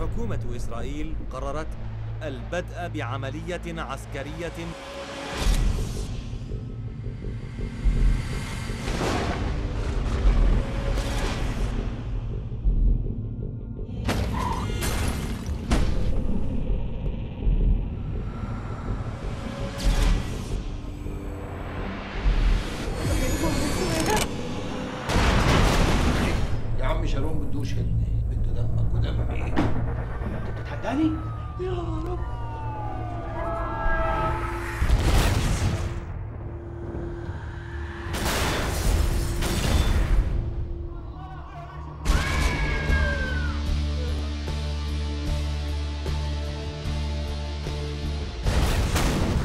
حكومة إسرائيل قررت البدء بعملية عسكرية. يا عم شارون بدوش ودمي بتتحداني؟ يا رب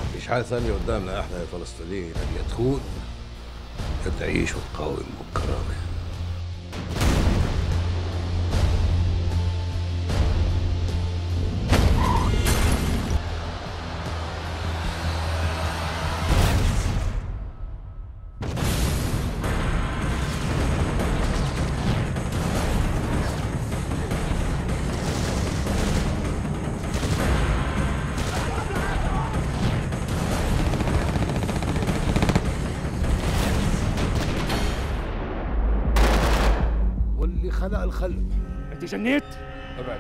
مفيش حاجة ثانية قدامنا إحنا يا فلسطينيين يا تخون يا تعيش وتقاوم بكرامة خلق الخلق انت جنيت؟ أبعد